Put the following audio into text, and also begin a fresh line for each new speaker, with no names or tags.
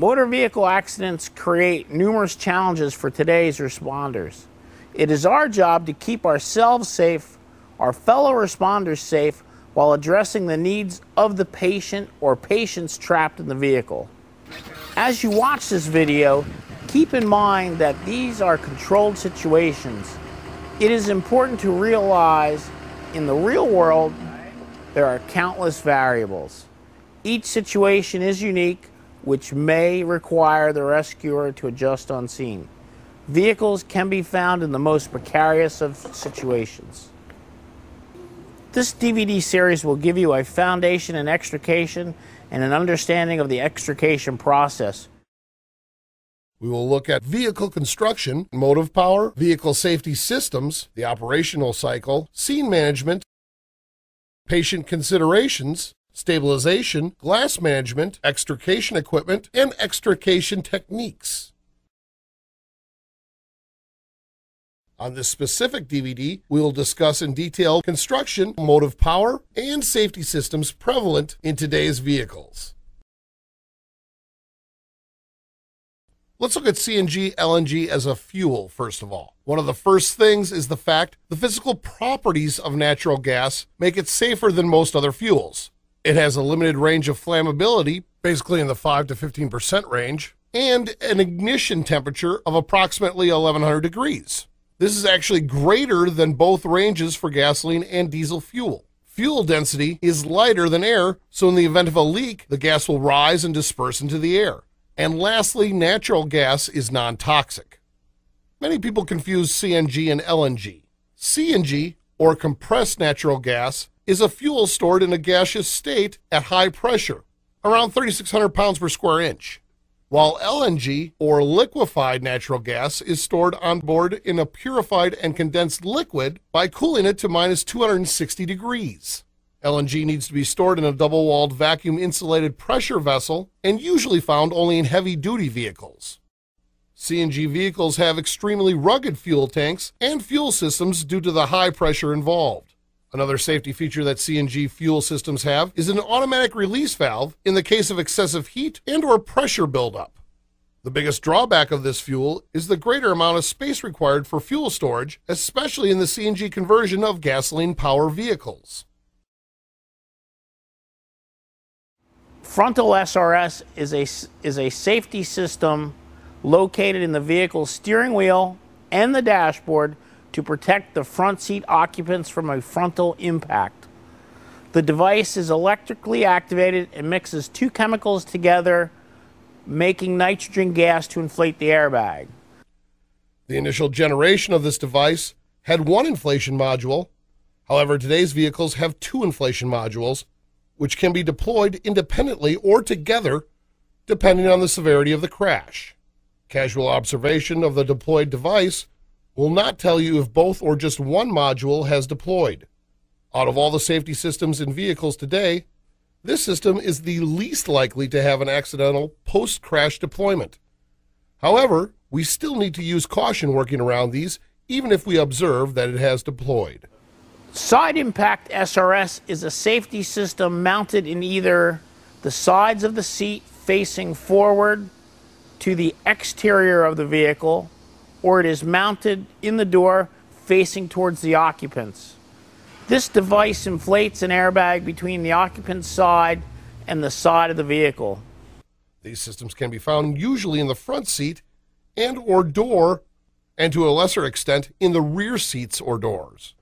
Motor vehicle accidents create numerous challenges for today's responders. It is our job to keep ourselves safe, our fellow responders safe, while addressing the needs of the patient or patients trapped in the vehicle. As you watch this video, keep in mind that these are controlled situations. It is important to realize in the real world, there are countless variables. Each situation is unique, which may require the rescuer to adjust on scene. Vehicles can be found in the most precarious of situations. This DVD series will give you a foundation in extrication and an understanding of the extrication process.
We will look at vehicle construction, motive power, vehicle safety systems, the operational cycle, scene management, patient considerations, stabilization, glass management, extrication equipment, and extrication techniques. On this specific DVD, we will discuss in detail construction, motive power, and safety systems prevalent in today's vehicles. Let's look at CNG LNG as a fuel, first of all. One of the first things is the fact the physical properties of natural gas make it safer than most other fuels. It has a limited range of flammability, basically in the 5 to 15% range, and an ignition temperature of approximately 1100 degrees. This is actually greater than both ranges for gasoline and diesel fuel. Fuel density is lighter than air, so in the event of a leak, the gas will rise and disperse into the air. And lastly, natural gas is non toxic. Many people confuse CNG and LNG. CNG, or compressed natural gas, is a fuel stored in a gaseous state at high pressure, around 3,600 pounds per square inch while LNG, or liquefied natural gas, is stored on board in a purified and condensed liquid by cooling it to minus 260 degrees. LNG needs to be stored in a double walled vacuum insulated pressure vessel and usually found only in heavy duty vehicles. CNG vehicles have extremely rugged fuel tanks and fuel systems due to the high pressure involved. Another safety feature that CNG fuel systems have is an automatic release valve in the case of excessive heat and or pressure buildup. The biggest drawback of this fuel is the greater amount of space required for fuel storage, especially in the CNG conversion of gasoline power vehicles.
Frontal SRS is a, is a safety system located in the vehicle's steering wheel and the dashboard to protect the front seat occupants from a frontal impact. The device is electrically activated and mixes two chemicals together, making nitrogen gas to inflate the airbag.
The initial generation of this device had one inflation module. However, today's vehicles have two inflation modules, which can be deployed independently or together depending on the severity of the crash. Casual observation of the deployed device will not tell you if both or just one module has deployed. Out of all the safety systems in vehicles today, this system is the least likely to have an accidental post crash deployment. However, we still need to use caution working around these, even if we observe that it has deployed.
Side impact SRS is a safety system mounted in either the sides of the seat facing forward to the exterior of the vehicle or it is mounted in the door facing towards the occupants. This device inflates an airbag between the occupant's side and the side of the vehicle.
These systems can be found usually in the front seat and or door and to a lesser extent in the rear seats or doors.